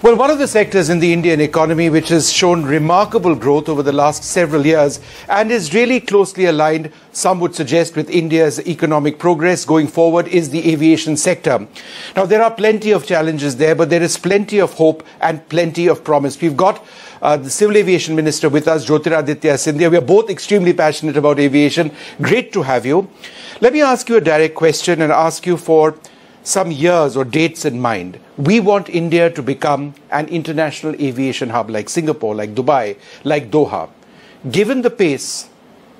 Well, one of the sectors in the Indian economy which has shown remarkable growth over the last several years and is really closely aligned, some would suggest, with India's economic progress going forward is the aviation sector. Now, there are plenty of challenges there, but there is plenty of hope and plenty of promise. We've got uh, the Civil Aviation Minister with us, Jyotiraditya Scindia. We are both extremely passionate about aviation. Great to have you. Let me ask you a direct question and ask you for some years or dates in mind. We want India to become an international aviation hub like Singapore, like Dubai, like Doha. Given the pace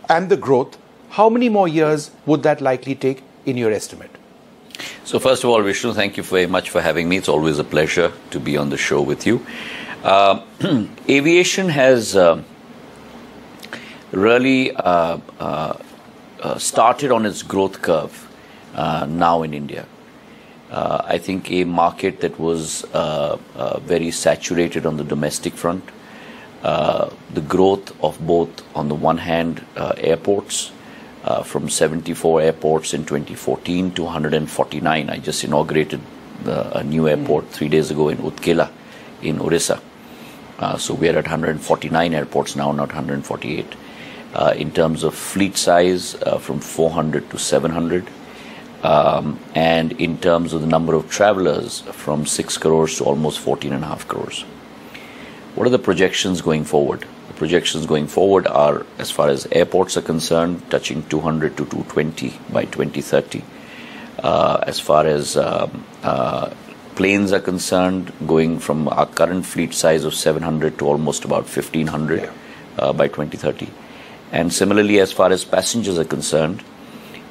and the growth, how many more years would that likely take in your estimate? So, first of all, Vishnu, thank you very much for having me. It's always a pleasure to be on the show with you. Uh, aviation has uh, really uh, uh, uh started on its growth curve uh, now in India. Uh, I think a market that was uh, uh, very saturated on the domestic front. Uh, the growth of both, on the one hand, uh, airports uh, from 74 airports in 2014 to 149. I just inaugurated the, a new airport mm. three days ago in Utkela in Orissa. so we are at 149 airports now, not 148. in terms of fleet size, from 400 to 700 um, and in terms of the number of travelers from 6 crores to almost 14.5 crores. What are the projections going forward? The projections going forward are, as far as airports are concerned, touching 200 to 220 by 2030. Uh, as far as um, uh, planes are concerned, going from our current fleet size of 700 to almost about 1500 yeah. uh, by 2030. And similarly, as far as passengers are concerned,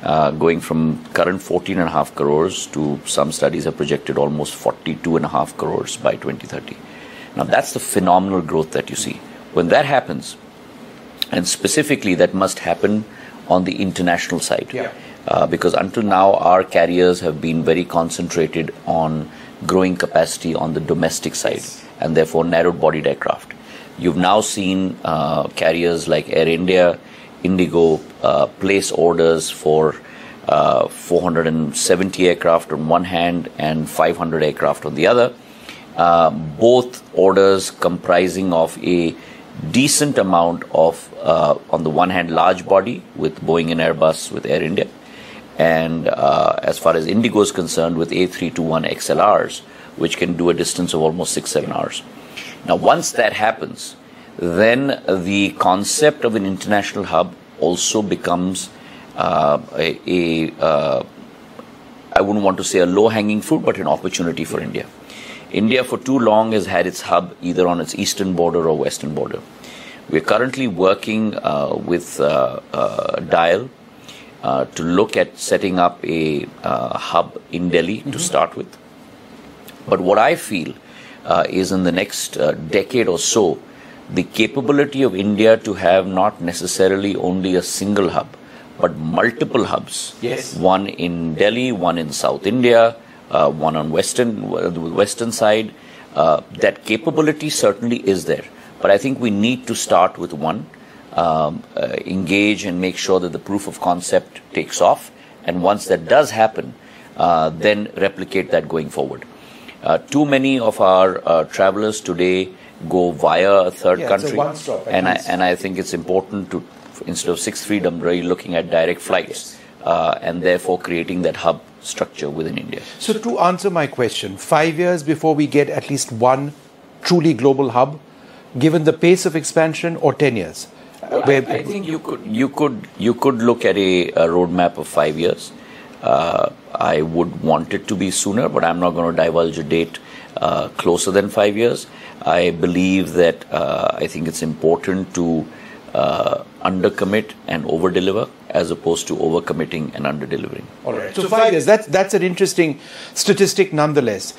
uh, going from current 14.5 crores to some studies have projected almost 42.5 crores by 2030. Now that's the phenomenal growth that you see. When that happens, and specifically that must happen on the international side. Yeah. Uh, because until now our carriers have been very concentrated on growing capacity on the domestic side and therefore narrow bodied aircraft. You've now seen uh, carriers like Air India Indigo uh, place orders for uh, 470 aircraft on one hand and 500 aircraft on the other. Uh, both orders comprising of a decent amount of, uh, on the one hand, large body with Boeing and Airbus with Air India, and uh, as far as Indigo is concerned, with A321 XLRs, which can do a distance of almost six, seven hours. Now, once that happens, then the concept of an international hub also becomes uh, a, a uh, I wouldn't want to say a low hanging fruit, but an opportunity for India. India for too long has had its hub either on its eastern border or western border. We're currently working uh, with uh, uh, DIAL uh, to look at setting up a hub in Delhi mm-hmm. to start with. But what I feel is in the next decade or so, the capability of India to have not necessarily only a single hub, but multiple hubs. Yes. One in Delhi, one in South India, uh, one on western the western side. Uh, that capability certainly is there, but I think we need to start with one, um, uh, engage and make sure that the proof of concept takes off, and once that does happen, uh, then replicate that going forward. Uh, too many of our uh, travelers today go via a third yeah, country. And I, and I think it's important to, instead of six freedom, really looking at direct flights uh, and therefore creating that hub structure within India. So, to answer my question, five years before we get at least one truly global hub, given the pace of expansion, or 10 years? Well, I, I, think you could, you, could, you could look at a, a roadmap of five years. Uh, I would want it to be sooner, but I'm not going to divulge a date uh, closer than five years. I believe that uh, I think it's important to uh, undercommit and overdeliver as opposed to overcommitting and underdelivering. All right. So, so five years. That's that's an interesting statistic, nonetheless.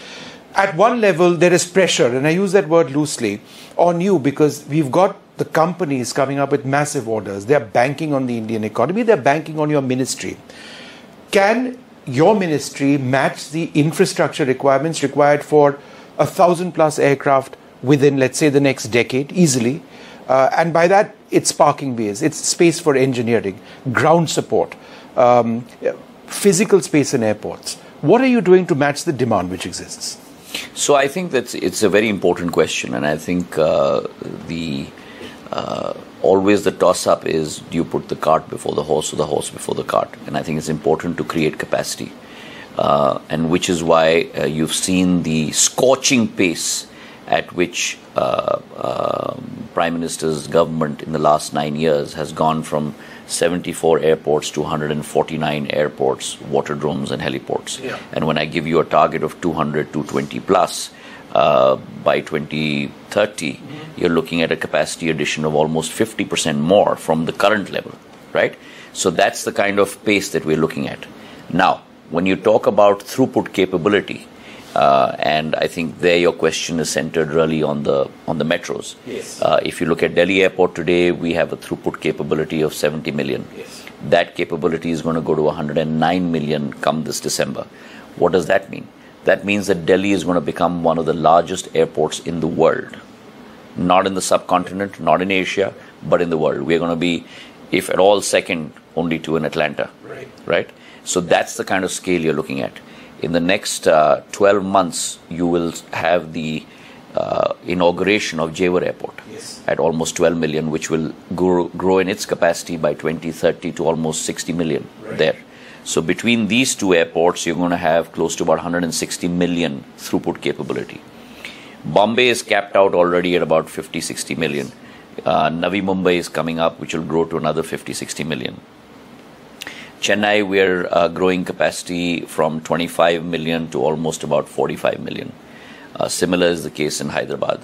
At one level, there is pressure, and I use that word loosely, on you because we've got the companies coming up with massive orders. They're banking on the Indian economy. They're banking on your ministry. Can your ministry match the infrastructure requirements required for a thousand plus aircraft within, let's say, the next decade easily. Uh, and by that, it's parking bays, it's space for engineering, ground support, um, physical space in airports. What are you doing to match the demand which exists? So I think that it's a very important question, and I think uh, the uh, always the toss-up is: do you put the cart before the horse or the horse before the cart? And I think it's important to create capacity, uh, and which is why uh, you've seen the scorching pace at which uh, um, Prime Minister's government in the last nine years has gone from 74 airports to 149 airports, waterdromes, and heliports. Yeah. And when I give you a target of 200 to 20 plus uh, by 2030, mm-hmm. you're looking at a capacity addition of almost 50% more from the current level, right? So that's the kind of pace that we're looking at. Now, when you talk about throughput capability, uh, and I think there your question is centered really on the on the metros. Yes. Uh, if you look at Delhi Airport today, we have a throughput capability of 70 million. Yes. That capability is going to go to 109 million come this December. What does that mean? That means that Delhi is going to become one of the largest airports in the world. Not in the subcontinent, not in Asia, but in the world. We're going to be, if at all, second only to in Atlanta. Right. Right? So that's the kind of scale you're looking at in the next uh, 12 months, you will have the uh, inauguration of Jewar Airport yes. at almost 12 million, which will grow, grow, in its capacity by 2030 to almost 60 million right. there. So between these two airports, you're going to have close to about 160 million throughput capability. Bombay is capped out already at about 50, 60 million. Uh, Navi Mumbai is coming up, which will grow to another 50, 60 million. Chennai, we're uh, growing capacity from 25 million to almost about 45 million. Uh, similar is the case in Hyderabad.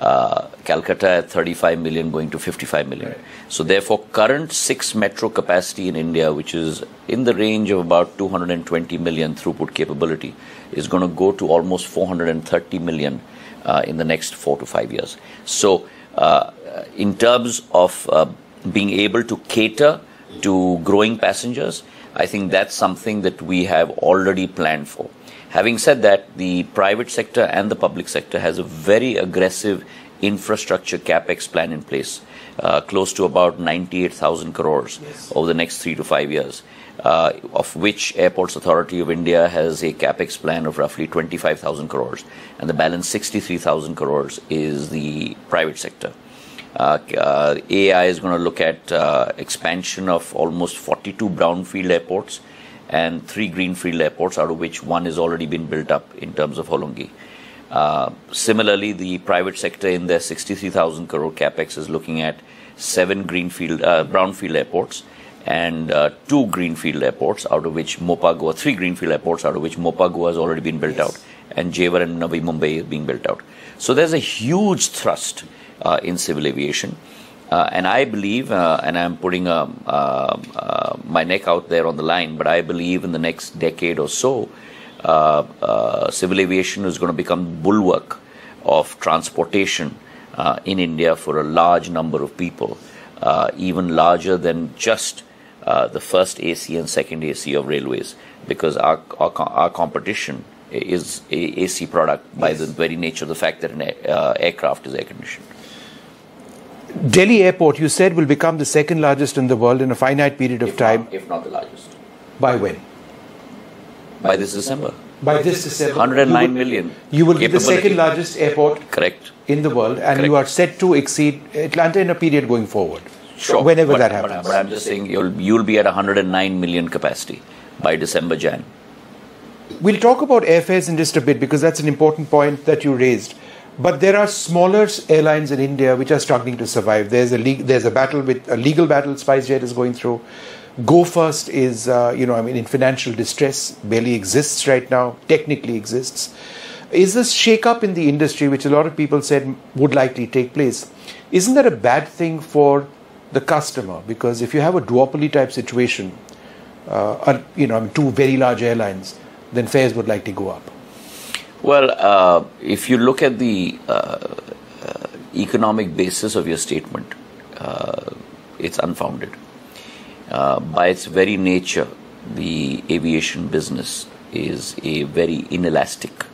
Uh, Calcutta at 35 million going to 55 million. Right. So therefore, current six metro capacity in India, which is in the range of about 220 million throughput capability, is going to go to almost 430 million uh, in the next four to five years. So, uh, in terms of uh, being able to cater to growing passengers, I think that's something that we have already planned for. Having said that, the private sector and the public sector has a very aggressive infrastructure capex plan in place, uh, close to about 98,000 crores yes. over the next three to five years, uh, of which Airports Authority of India has a capex plan of roughly 25,000 crores, and the balance 63,000 crores is the private sector. Uh, uh, AI is going to look at uh, expansion of almost 42 brownfield airports and three greenfield airports, out of which one has already been built up in terms of Hollongi. Uh, similarly, the private sector in their 63,000 crore capex is looking at seven greenfield, uh, brownfield airports and uh, two greenfield airports, out of which Mopa Goa, three greenfield airports, out of which Mopa Goa has already been built out, and Jewar and Navi Mumbai is being built out. So there's a huge thrust in civil aviation. Uh, and I believe, uh, and I'm putting um, my neck out there on the line, but I believe in the next decade or so, civil aviation is going to become bulwark of transportation in India for a large number of people, even larger than just the first AC and second AC of railways, because our, our, our competition is a AC product by yes. the very nature of the fact that an uh, aircraft is air conditioned. Delhi Airport, you said, will become the second largest in the world in a finite period of if time. Not, if not the largest. By when? By this December. By this December. 109 you will, million. You will be the second largest airport Correct. in the world, and Correct. you are set to exceed Atlanta in a period going forward. Sure. Whenever but, that happens. But, I'm just saying you'll, you'll be at 109 million capacity by December, Jan. We'll talk about airfares in just a bit because that's an important point that you raised. But there are smaller airlines in India which are struggling to survive. There's a le- there's a battle with a legal battle SpiceJet is going through. Go First is uh, you know I mean in financial distress, barely exists right now. Technically exists. Is this shake up in the industry, which a lot of people said would likely take place? Isn't that a bad thing for the customer? Because if you have a duopoly type situation, uh, you know two very large airlines, then fares would likely go up. Well, uh, if you look at the uh, uh, economic basis of your statement, uh, it's unfounded. Uh, by its very nature, the aviation business is a very inelastic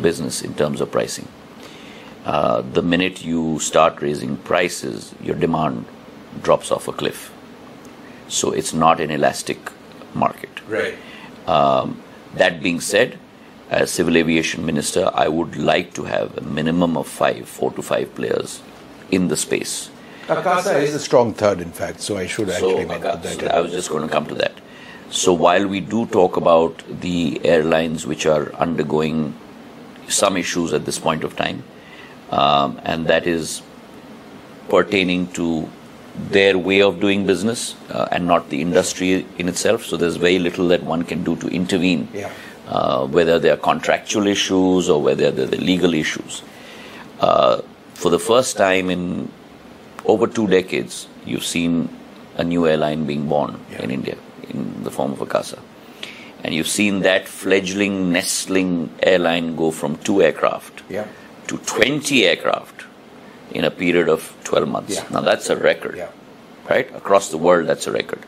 business in terms of pricing. Uh, the minute you start raising prices, your demand drops off a cliff. So it's not an elastic market. Right. Um, that being said, as civil aviation minister, I would like to have a minimum of five, four to five players in the space. Akasa is a strong third, in fact, so I should actually so, mention that. so I was just going to come to that. So while we do talk about the airlines which are undergoing some issues at this point of time, um, and that is pertaining to their way of doing business uh, and not the industry in itself. So there's very little that one can do to intervene, Yeah. Uh, whether they are contractual issues or whether they're the legal issues. Uh, for the first time in over two decades, you've seen a new airline being born Yeah. in India in the form of Akasa. And you've seen that fledgling, nestling airline go from two aircraft Yeah. to 20 aircraft in a period of 12 months. Yeah. Now that's a record, Yeah. right? Across the world, that's a record.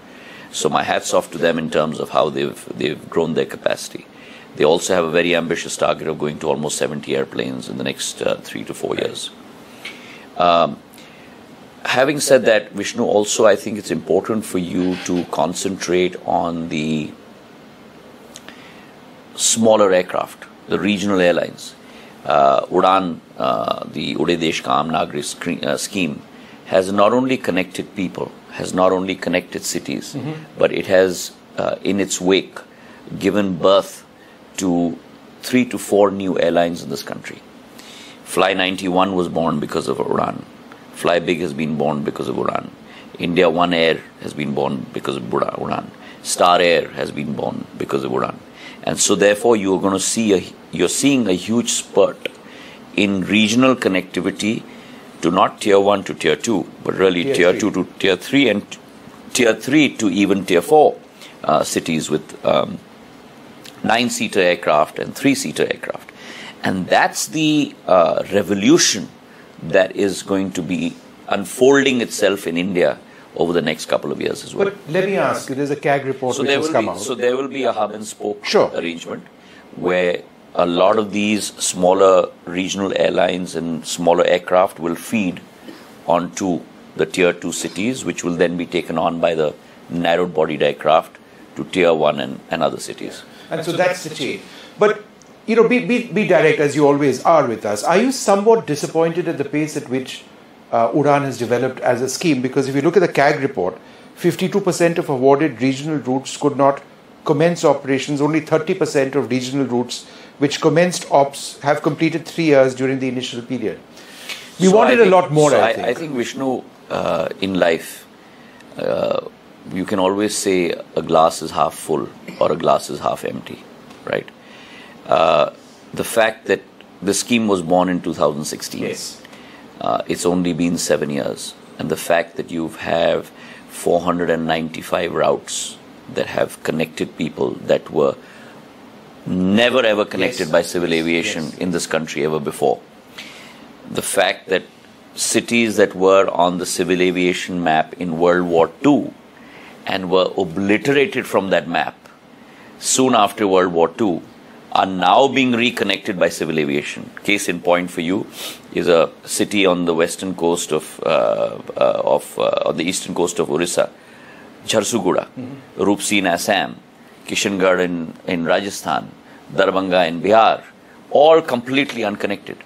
So my hats off to them in terms of how they've they've grown their capacity. They also have a very ambitious target of going to almost 70 airplanes in the next uh, three to four years. Um, having said that, Vishnu, also I think it's important for you to concentrate on the smaller aircraft, the regional airlines. Uh, Udan, uh, the Ude Desh Ka Aam Nagrik scre- uh, scheme, has not only connected people, has not only connected cities, but it has, uh, in its wake, given birth to three to four new airlines in this country. Fly 91 was born because of Udan. Fly Big has been born because of Udan. India One Air has been born because of Udan. Star Air has been born because of Udan. And so therefore you are going to see a, you're seeing a huge spurt in regional connectivity to not tier 1 to tier 2, but really Tier tier, 2 to tier 3 and tier 3 to even tier 4 uh, cities with um, nine seater aircraft and three seater aircraft. And that's the uh, revolution that is going to be unfolding itself in India over the next couple of years as well. But let me ask you, there's a CAG report so which there has will come be out. so there will be a hub and spoke Sure. arrangement where a lot of these smaller regional airlines and smaller aircraft will feed onto the tier 2 cities which will then be taken on by the narrowed bodied aircraft to tier 1 and, and other cities And so that's the change. But, you know, be, be, be direct as you always are with us. Are you somewhat disappointed at the pace at which uh, Udan has developed as a scheme? Because if you look at the CAG report, 52% of awarded regional routes could not commence operations. Only 30% of regional routes which commenced ops have completed three years during the initial period. We So wanted I a think- lot more, so I I, think. I think Vishnu, uh, in life, uh, you can always say a glass is half full or a glass is half empty, right? Uh, the fact that the scheme was born in 2016, Yes. uh, it's only been seven years, and the fact that you have 495 routes that have connected people that were never ever connected Yes. by civil aviation Yes. in this country ever before the fact that cities that were on the civil aviation map in World War II and were obliterated from that map soon after World War II are now being reconnected by civil aviation. Case in point for you is a city on the western coast of uh, uh, of uh, on the eastern coast of Orissa, Jharsuguda, Rupsi in Assam, Kishangarh in, in Rajasthan, Darbhanga in Bihar, all completely unconnected.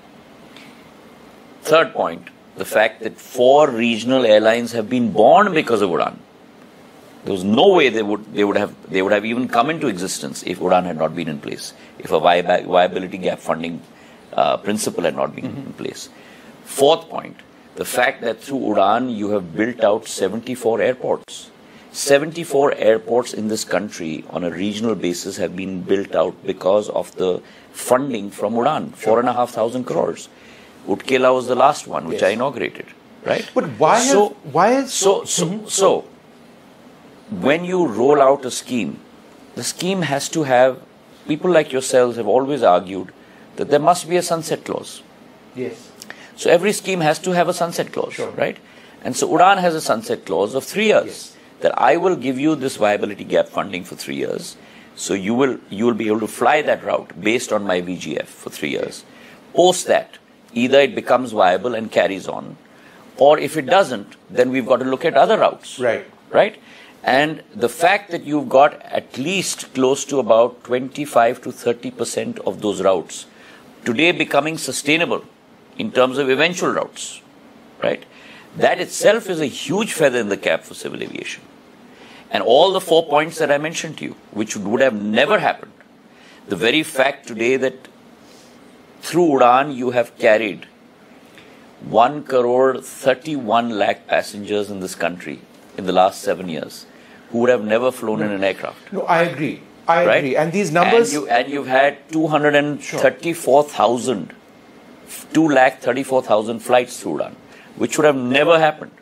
Third point, the fact that four regional airlines have been born because of Udan. There was no way they would they would have they would have even come into existence if Udan had not been in place, if a vi- viability gap funding uh, principle had not been in place. Fourth point, the fact that through Udan you have built out 74 airports. 74 airports in this country on a regional basis have been built out because of the funding from Udan, four and a half thousand crores. Utkela was the last one, which Yes. I inaugurated, right? But why have- So, why has- so so so when you roll out a scheme, the scheme has to have people like yourselves have always argued that there must be a sunset clause. Yes. So every scheme has to have a sunset clause, Sure. right? And so Udan has a sunset clause of three years Yes. that I will give you this viability gap funding for three years. So you will you will be able to fly that route based on my VGF for three years. Post that, either it becomes viable and carries on, or if it doesn't, then we've got to look at other routes Right. right? And the fact that you've got at least close to about 25 to 30 percent of those routes today becoming sustainable in terms of eventual routes, right? That itself is a huge feather in the cap for civil aviation. And all the four points that I mentioned to you, which would have never happened, the very fact today that through Udan you have carried 1 crore 31 lakh passengers in this country in the last seven years who would have never flown no. in an aircraft. No, I agree. I right? agree. And these numbers. And, you, and you've had 234,000, sure. 2 lakh 34,000 flights through which would have never happened.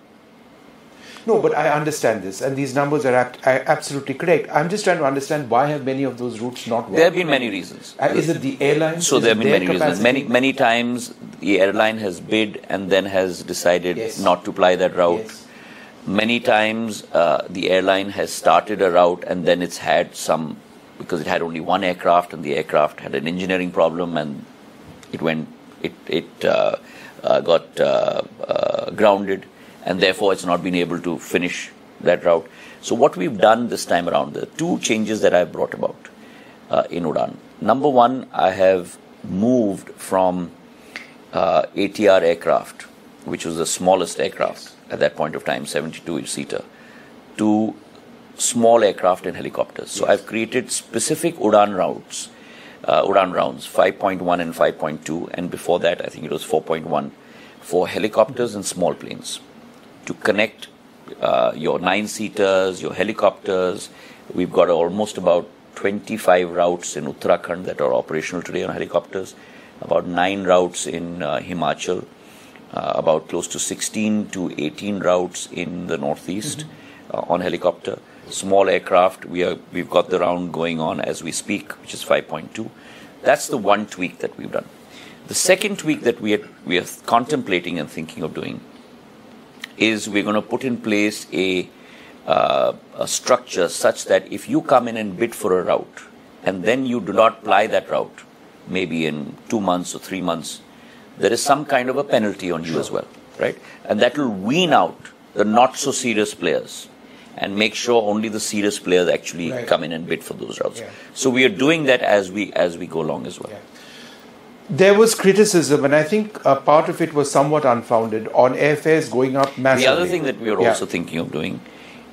No, but I understand this, and these numbers are, apt, absolutely correct. I'm just trying to understand why have many of those routes not worked? There have been many reasons. Uh, is it the airline? So is there have been many capacity? reasons. Many many times the airline has bid and then has decided yes. not to ply that route. Yes. Many times uh, the airline has started a route and then it's had some because it had only one aircraft and the aircraft had an engineering problem and it went it it uh, uh, got uh, uh, grounded and therefore it's not been able to finish that route. So what we've done this time around, the two changes that I've brought about uh, in Udan. Number one, I have moved from ATR aircraft, which was the smallest aircraft at that point of time, 72 seater, to small aircraft and helicopters. So I've created specific Udan routes, uh, Udan rounds, 5.1 and 5.2, and before that, I think it was 4.1 for helicopters and small planes to connect uh, your nine seaters, your helicopters. We've got almost about 25 routes in Uttarakhand that are operational today on helicopters, about nine routes in uh, Himachal, uh, about close to 16 to 18 routes in the northeast mm-hmm. Uh, on helicopter. Small aircraft, we are, we've got the round going on as we speak, which is 5.2. That's the one tweak that we've done. The second tweak that we are, we are contemplating and thinking of doing is we're going to put in place a, uh, a structure such that if you come in and bid for a route and then you do not ply that route, maybe in two months or three months, there is some kind of a penalty on you sure. as well, right? And that will wean out the not so serious players and make sure only the serious players actually right. come in and bid for those routes. Yeah. So we are doing that as we as we go along as well. Yeah there was criticism, and I think a part of it was somewhat unfounded on airfares going up massively. The other thing that we are yeah. also thinking of doing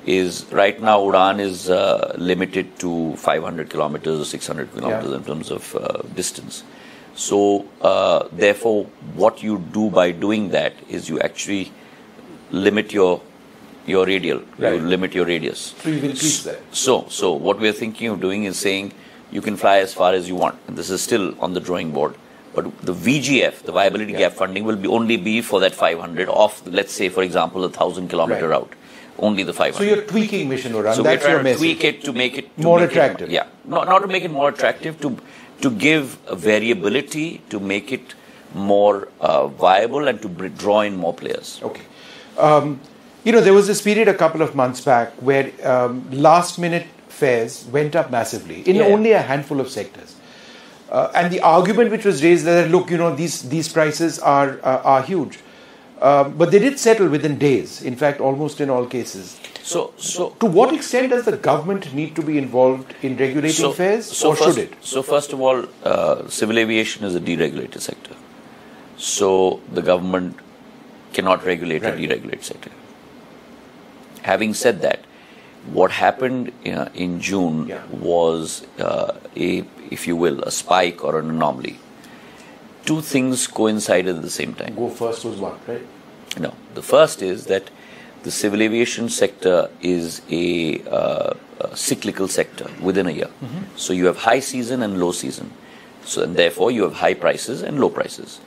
is right now Udan is uh, limited to 500 kilometers or 600 kilometers in terms of uh, distance. So, uh, therefore, what you do by doing that is you actually limit your your radial, right. you limit your radius. So you increase that. So, so what we are thinking of doing is saying you can fly as far as you want, and this is still on the drawing board but the VGF, the viability yeah. gap funding, will be only be for that 500 off, let's say, for example, a thousand kilometer right. route. Only the 500. So you're tweaking Mission Udan. So That's we're trying to tweak it to make it to more make attractive. It, yeah, not not to make it more attractive, to to give variability, to make it more uh, viable, and to draw in more players. Okay. Um, you know, there was this period a couple of months back where um, last minute fares went up massively in yeah. only a handful of sectors. Uh, and the argument which was raised that look, you know, these these prices are uh, are huge, uh, but they did settle within days. In fact, almost in all cases. So, so to what extent does the government need to be involved in regulating so, fares, so or first, should it? So, first of all, uh, civil aviation is a deregulated sector. So, the government cannot regulate right. a deregulated sector. Having said that, what happened uh, in June yeah. was uh, a, if you will, a spike or an anomaly. Two things coincided at the same time. Go first was what, right? No. The first is that the civil aviation sector is a, uh, a cyclical sector within a year. Mm-hmm. So you have high season and low season. So and therefore you have high prices and low prices.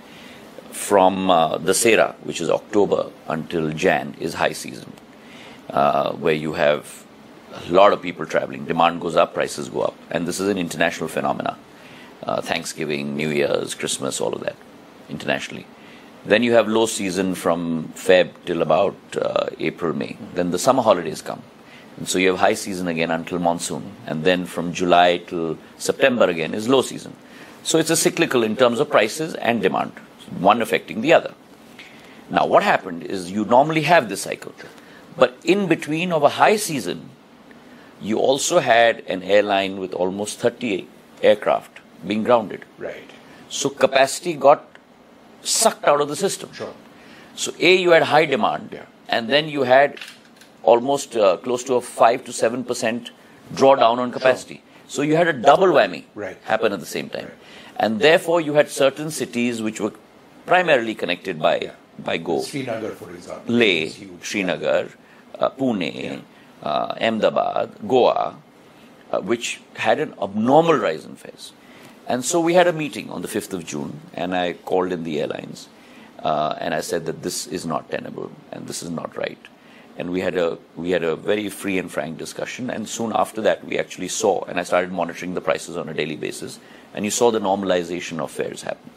From uh, Dussehra, which is October until Jan, is high season, uh, where you have a lot of people traveling. Demand goes up, prices go up. And this is an international phenomena. Uh, Thanksgiving, New Year's, Christmas, all of that internationally. Then you have low season from Feb till about uh, April, May. Then the summer holidays come. And so you have high season again until monsoon. And then from July till September again is low season. So it's a cyclical in terms of prices and demand, one affecting the other. Now, what happened is you normally have this cycle. But in between of a high season you also had an airline with almost 30 aircraft being grounded. Right. So capacity got sucked out of the system. Sure. So A, you had high demand, Yeah. and then you had almost uh, close to a five to seven percent drawdown on capacity. So you had a double whammy Right. happen at the same time, and therefore you had certain cities which were primarily connected by Yeah. by Go, Srinagar, for example. Leh. Srinagar, uh, Pune, uh, Ahmedabad, Goa, uh, which had an abnormal rise in fares. And so we had a meeting on the 5th of June, and I called in the airlines, uh, and I said that this is not tenable and this is not right. And we had a we had a very free and frank discussion. And soon after that, we actually saw, and I started monitoring the prices on a daily basis, and you saw the normalization of fares happen.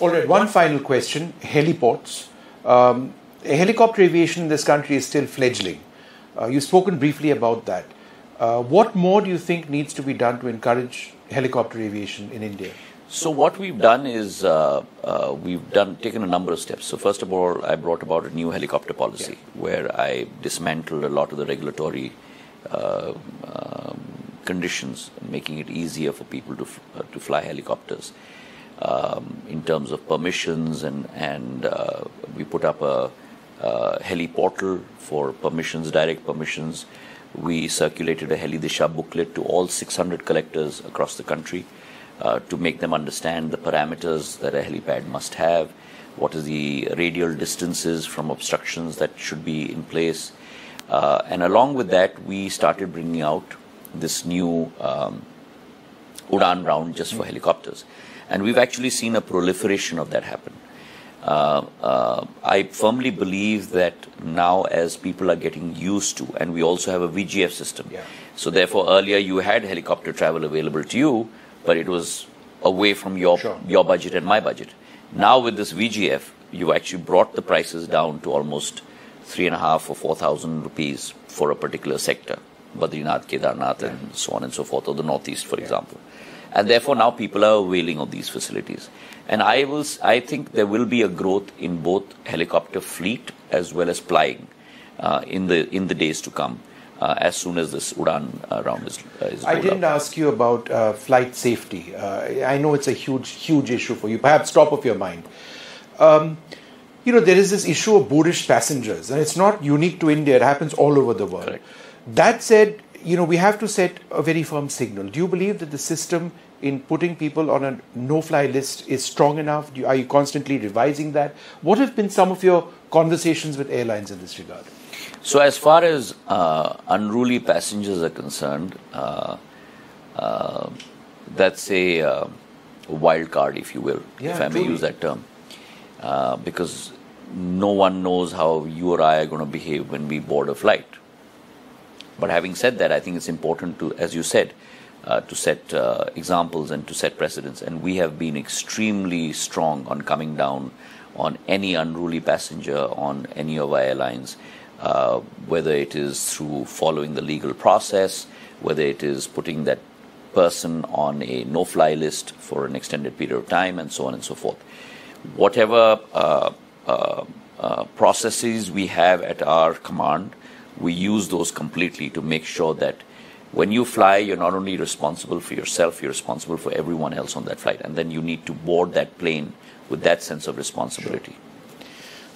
All right, one final question heliports. Um, helicopter aviation in this country is still fledgling. Uh, you've spoken briefly about that. Uh, what more do you think needs to be done to encourage helicopter aviation in India? So what we've done is uh, uh, we've done taken a number of steps. So first of all, I brought about a new helicopter policy where I dismantled a lot of the regulatory uh, um, conditions, making it easier for people to f- uh, to fly helicopters. Um, in terms of permissions, and and uh, we put up a, a heli portal for permissions, direct permissions. We circulated a Heli Disha booklet to all 600 collectors across the country uh, to make them understand the parameters that a helipad must have, what are the radial distances from obstructions that should be in place. Uh, and along with that, we started bringing out this new um, Udan round just for helicopters. And we've actually seen a proliferation of that happen. Uh, uh, I firmly believe that now, as people are getting used to, and we also have a VGF system. Yeah. So, therefore, earlier you had helicopter travel available to you, but it was away from your Sure. your budget and my budget. Now, with this VGF, you've actually brought the prices down to almost three and a half or four thousand rupees for a particular sector, Badrinath, Kedarnath, and so on and so forth, or the Northeast, for example. And therefore, now people are availing of these facilities. And I will, I think there will be a growth in both helicopter fleet as well as flying uh, in the in the days to come. Uh, as soon as this Udan uh, round is, uh, is I didn't out. ask you about uh, flight safety. Uh, I know it's a huge, huge issue for you, perhaps top of your mind. Um, you know, there is this issue of boorish passengers, and it's not unique to India, it happens all over the world. Correct. That said, you know, we have to set a very firm signal. Do you believe that the system in putting people on a no fly list is strong enough? Do you, are you constantly revising that? What have been some of your conversations with airlines in this regard? So, as far as uh, unruly passengers are concerned, uh, uh, that's a uh, wild card, if you will, Yeah, if I may use that term, uh, because no one knows how you or I are going to behave when we board a flight. But having said that, I think it's important to, as you said, uh, to set uh, examples and to set precedents. And we have been extremely strong on coming down on any unruly passenger on any of our airlines, uh, whether it is through following the legal process, whether it is putting that person on a no fly list for an extended period of time, and so on and so forth. Whatever uh, uh, uh, processes we have at our command, we use those completely to make sure that when you fly, you're not only responsible for yourself, you're responsible for everyone else on that flight. And then you need to board that plane with that sense of responsibility.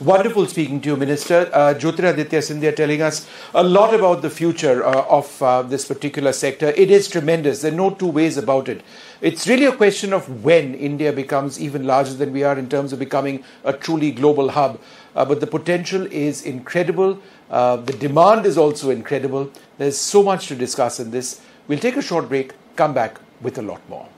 Wonderful speaking to you, Minister. Uh, Jyotiraditya Scindia telling us a lot about the future uh, of uh, this particular sector. It is tremendous. There are no two ways about it. It's really a question of when India becomes even larger than we are in terms of becoming a truly global hub. Uh, but the potential is incredible. Uh, the demand is also incredible. There's so much to discuss in this. We'll take a short break, come back with a lot more.